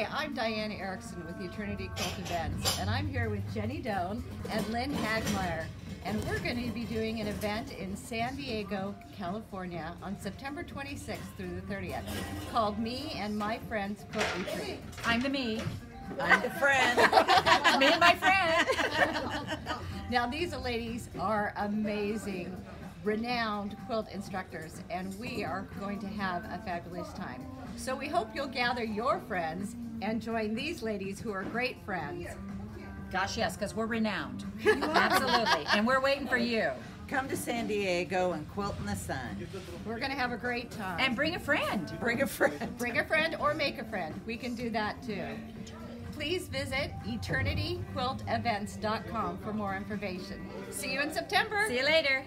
Hi, I'm Diane Erickson with Eternity Quilt Events, and I'm here with Jenny Doan and Lynne Hagmeier. And we're going to be doing an event in San Diego, California on September 26th through the 30th called Me and My Friends Quilt Retreat. I'm the me. I'm the friend. me and my friend. now, these ladies are amazing, renowned quilt instructors, and we are going to have a fabulous time. So we hope you'll gather your friends and join these ladies who are great friends. Gosh, yes, because we're renowned. Absolutely. And we're waiting for you. Come to San Diego and quilt in the sun. We're going to have a great time. And bring a friend. Bring a friend. Bring a friend or make a friend. We can do that too. Please visit eternityquiltevents.com for more information. See you in September. See you later.